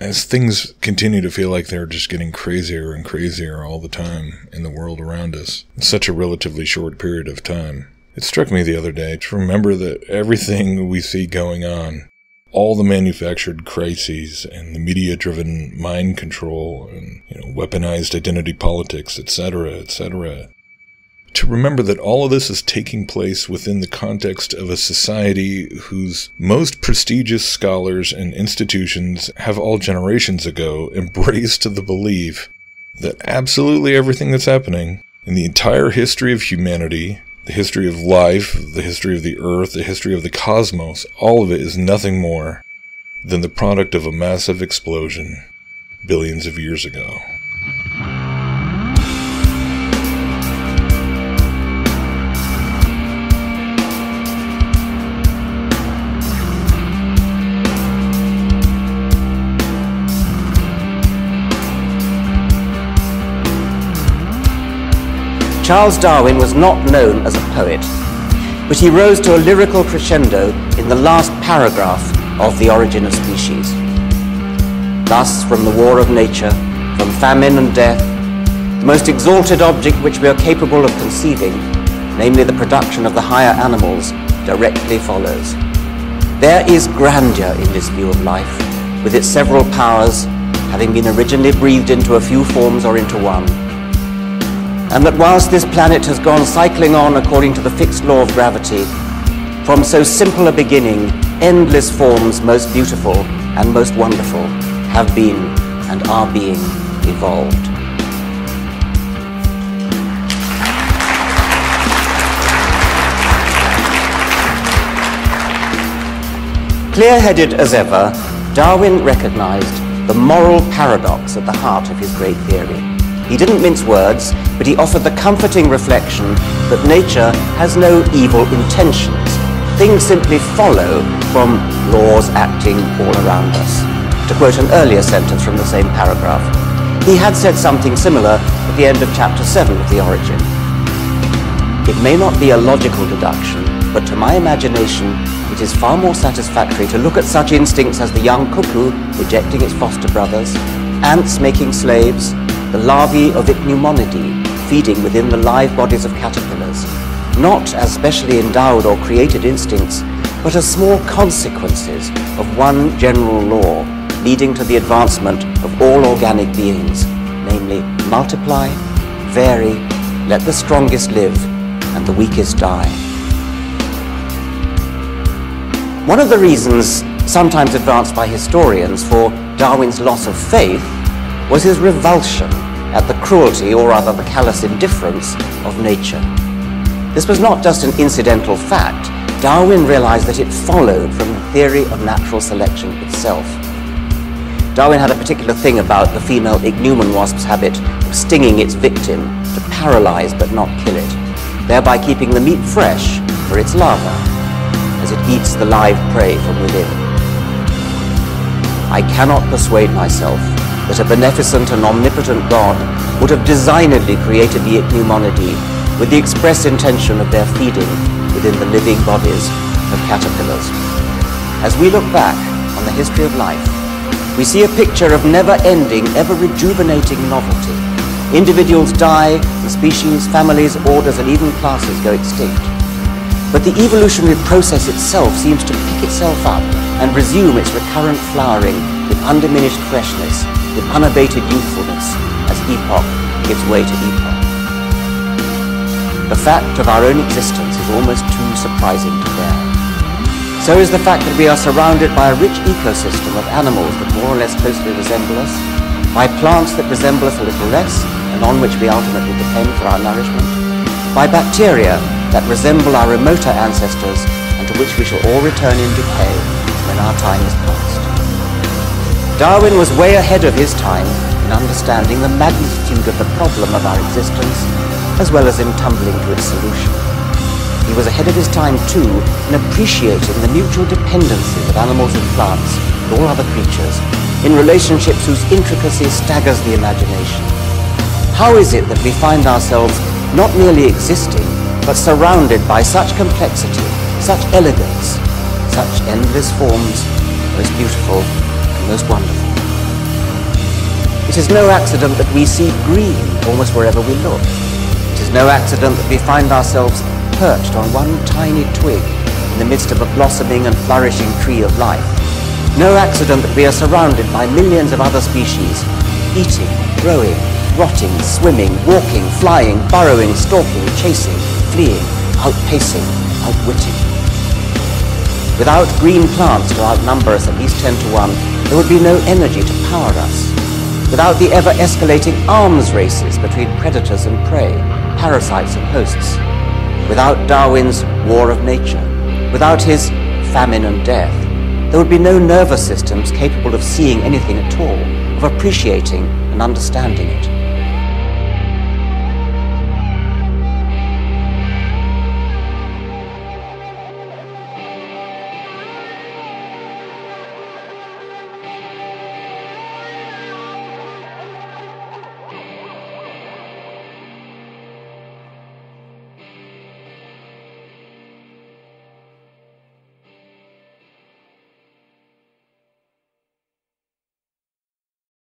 As things continue to feel like they're just getting crazier and crazier all the time in the world around us, in such a relatively short period of time, it struck me the other day to remember that everything we see going on, all the manufactured crises and the media driven mind control and you know, weaponized identity politics, etc., etc., to remember that all of this is taking place within the context of a society whose most prestigious scholars and institutions have all generations ago embraced the belief that absolutely everything that's happening in the entire history of humanity, the history of life, the history of the earth, the history of the cosmos, all of it is nothing more than the product of a massive explosion billions of years ago. Charles Darwin was not known as a poet, but he rose to a lyrical crescendo in the last paragraph of The Origin of Species. Thus, from the war of nature, from famine and death, the most exalted object which we are capable of conceiving, namely the production of the higher animals, directly follows. There is grandeur in this view of life, with its several powers having been originally breathed into a few forms or into one, and that whilst this planet has gone cycling on according to the fixed law of gravity, from so simple a beginning, endless forms most beautiful and most wonderful have been and are being evolved. Clear-headed as ever, Darwin recognized the moral paradox at the heart of his great theory. He didn't mince words, but he offered the comforting reflection that nature has no evil intentions. Things simply follow from laws acting all around us. To quote an earlier sentence from the same paragraph, he had said something similar at the end of chapter 7 of The Origin. It may not be a logical deduction, but to my imagination, it is far more satisfactory to look at such instincts as the young cuckoo rejecting its foster brothers, ants making slaves, the larvae of Ichneumonidae feeding within the live bodies of caterpillars, not as specially endowed or created instincts, but as small consequences of one general law leading to the advancement of all organic beings, namely multiply, vary, let the strongest live, and the weakest die. One of the reasons, sometimes advanced by historians, for Darwin's loss of faith was his revulsion at the cruelty, or rather the callous indifference, of nature. This was not just an incidental fact. Darwin realized that it followed from the theory of natural selection itself. Darwin had a particular thing about the female ichneumon wasp's habit of stinging its victim to paralyze but not kill it, thereby keeping the meat fresh for its larva as it eats the live prey from within. I cannot persuade myself that a beneficent and omnipotent God would have designedly created the Ichneumonidae with the express intention of their feeding within the living bodies of caterpillars. As we look back on the history of life, we see a picture of never-ending, ever-rejuvenating novelty. Individuals die, and species, families, orders, and even classes go extinct. But the evolutionary process itself seems to pick itself up and resume its recurrent flowering with undiminished freshness with unabated youthfulness as epoch gives way to epoch. The fact of our own existence is almost too surprising to bear. So is the fact that we are surrounded by a rich ecosystem of animals that more or less closely resemble us, by plants that resemble us a little less and on which we ultimately depend for our nourishment, by bacteria that resemble our remoter ancestors and to which we shall all return in decay when our time is past. Darwin was way ahead of his time in understanding the magnitude of the problem of our existence, as well as in tumbling to its solution. He was ahead of his time, too, in appreciating the mutual dependencies of animals and plants and all other creatures in relationships whose intricacy staggers the imagination. How is it that we find ourselves not merely existing, but surrounded by such complexity, such elegance, such endless forms, most beautiful most wonderful. It is no accident that we see green almost wherever we look. It is no accident that we find ourselves perched on one tiny twig in the midst of a blossoming and flourishing tree of life. No accident that we are surrounded by millions of other species, eating, growing, rotting, swimming, walking, flying, burrowing, stalking, chasing, fleeing, outpacing, outwitting. Without green plants to outnumber us at least 10 to 1, there would be no energy to power us. Without the ever-escalating arms races between predators and prey, parasites and hosts. Without Darwin's War of Nature. Without his famine and death. There would be no nervous systems capable of seeing anything at all, of appreciating and understanding it.